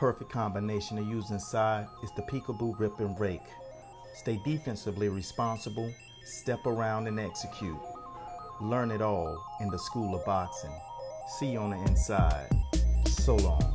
perfect combination to use inside is the Peekaboo Rip and Rake. Stay defensively responsible, step around and execute. Learn it all in the School of Boxing. See you on the inside. So long.